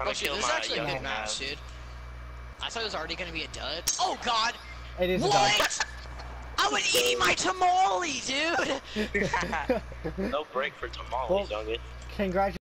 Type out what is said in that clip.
I'm Oh shit, this is actually a good match, dude. I thought it was already gonna be a dud. Oh god! It is. What? I was eating my tamale, dude! no break for tamales, Well- Duncan. Congratulations.